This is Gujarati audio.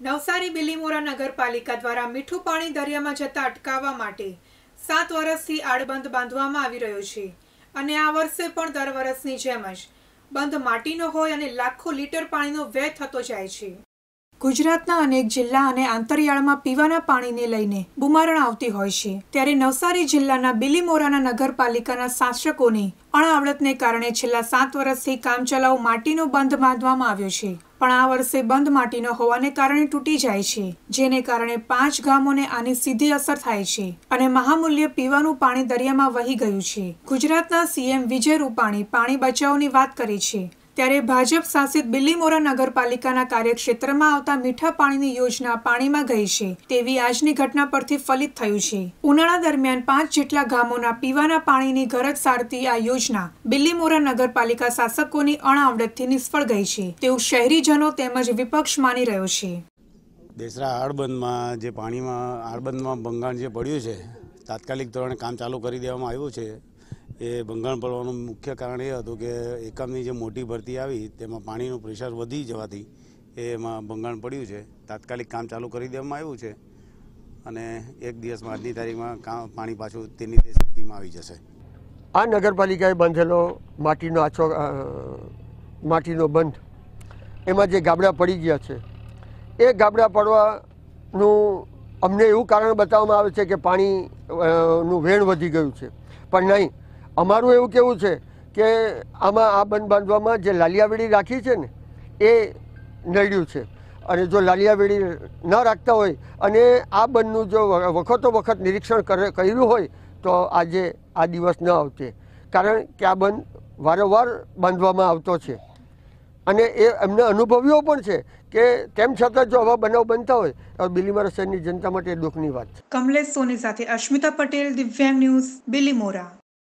નવસારી બિલીમોરા નગરપાલિકા દ્વારા મીઠું પાણી દરિયામાં જતા અટકાવવા માટે સાત વર્ષથી આડબંધ બાંધવામાં આવી રહ્યો છે. અને આ વર્ષે પણ દર વર્ષની જેમ જ બંધ માટીનો હોય અને લાખો લીટર પાણીનો વ્યય થતો જાય છે. ગુજરાતના અનેક જિલ્લા અને આંતરિયાળમાં પીવાના પાણીને લઈને બુમારણ આવતી હોય છે. ત્યારે નવસારી જિલ્લાના બિલીમોરાના નગરપાલિકાના શાસકોની અણઆવડતને કારણે છેલ્લા સાત વર્ષથી કામચલાઉ માટીનો બંધ બાંધવામાં આવ્યો છે. પણ આ વર્ષે બંધ માટીનો હોવાને કારણે તૂટી જાય છે, જેને કારણે પાંચ ગામોને આની સીધી અસર થાય છે અને મહામૂલ્ય પીવાનું પાણી દરિયામાં વહી ગયું છે. ગુજરાતના સીએમ વિજય રૂપાણી પાણી બચાવની વાત કરી છે. ત્યારે ભાજપ શાસિત બિલ્લીમોરા નગરપાલિકાના કાર્યક્ષેત્રમાં આવતા મીઠા પાણીની યોજના પાણીમાં ગઈ છે. તેવી આજની ઘટના પરથી ફલિત થયું છે. ઉનાળા દરમિયાન પાંચ જેટલા ગામોના પીવાના પાણીની ગરજ સારતી આ યોજના બિલ્લીમોરા નગરપાલિકા શાસકોની અણઆવડતથી નિષ્ફળ ગઈ છે. તેવું શહેરીજનો તેમજ વિપક્ષ માની રહ્યો છે. દેસરા આડબંધમાં જે પાણીમાં આડબંધમાં ભંગાણ જે પડ્યું છે, તાત્કાલિક ધોરણે કામ ચાલુ કરી દેવામાં આવ્યું છે. એ ભંગાણ પડવાનું મુખ્ય કારણ એ હતું કે એકમની જે મોટી ભરતી આવી, તેમાં પાણીનું પ્રેશર વધી જવાથી એમાં ભંગાણ પડ્યું છે. તાત્કાલિક કામ ચાલુ કરી દેવામાં આવ્યું છે અને એક દિવસમાં આજની તારીખમાં કામ પાણી પાછું તેની તે સ્થિતિમાં આવી જશે. આ નગરપાલિકાએ બાંધેલો માટીનો આછો માટીનો બંધ. એમાં જે ગાબડા પડી ગયા છે, એ ગાબડા પડવાનું અમને એવું કારણ બતાવવામાં આવે છે કે પાણીનું વેણ વધી ગયું છે. પણ નહીં અમારું એવું કેવું છે કે આમાં આ બંધ બાંધવામાં જે લાલિયાવેડી રાખી છે ને, એ નડ્યું છે. અને જો લાલિયાવેડી ન રાખતા હોય અને આ બંધનું જો વખતો વખત નિરીક્ષણ કરે, કર્યું હોય તો આજે આ દિવસ ન આવતે. કારણ કે આ બંધ વારંવાર બાંધવામાં આવતો છે. અને એ એમને અનુભવ્યો પણ છે કે તેમ છતાં જો આવા બનાવ બનતા હોય, તો બિલીમોરા શહેરની જનતા માટે દુઃખની વાત છે. કમલેશ સોની સાથે અશ્મિતા પટેલ, દિવ્યાંગ ન્યૂઝ બિલીમોરા